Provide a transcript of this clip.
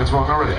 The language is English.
It's wrong already.